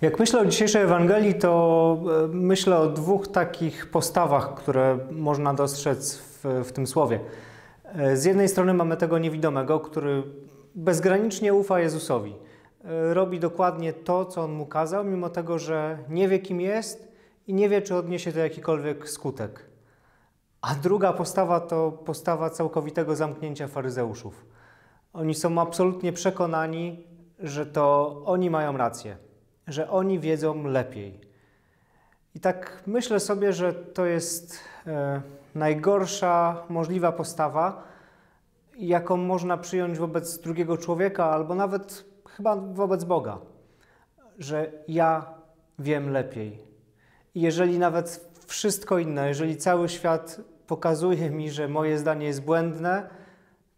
Jak myślę o dzisiejszej Ewangelii, to e, myślę o dwóch takich postawach, które można dostrzec w, w tym słowie. E, z jednej strony mamy tego niewidomego, który bezgranicznie ufa Jezusowi. E, robi dokładnie to, co on mu kazał, mimo tego, że nie wie, kim jest i nie wie, czy odniesie to jakikolwiek skutek. A druga postawa to postawa całkowitego zamknięcia faryzeuszów. Oni są absolutnie przekonani, że to oni mają rację że oni wiedzą lepiej. I tak myślę sobie, że to jest e, najgorsza możliwa postawa, jaką można przyjąć wobec drugiego człowieka, albo nawet chyba wobec Boga, że ja wiem lepiej. I jeżeli nawet wszystko inne, jeżeli cały świat pokazuje mi, że moje zdanie jest błędne,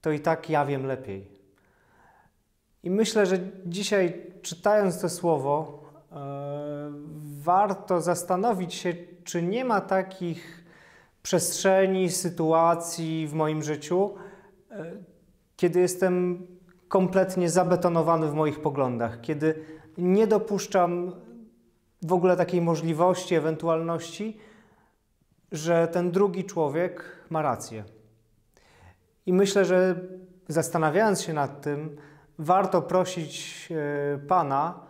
to i tak ja wiem lepiej. I myślę, że dzisiaj czytając to słowo, e, warto zastanowić się, czy nie ma takich przestrzeni, sytuacji w moim życiu, e, kiedy jestem kompletnie zabetonowany w moich poglądach, kiedy nie dopuszczam w ogóle takiej możliwości, ewentualności, że ten drugi człowiek ma rację. I myślę, że zastanawiając się nad tym, warto prosić e, Pana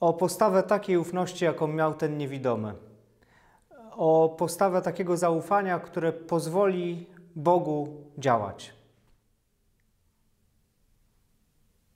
o postawę takiej ufności, jaką miał ten niewidomy. O postawę takiego zaufania, które pozwoli Bogu działać.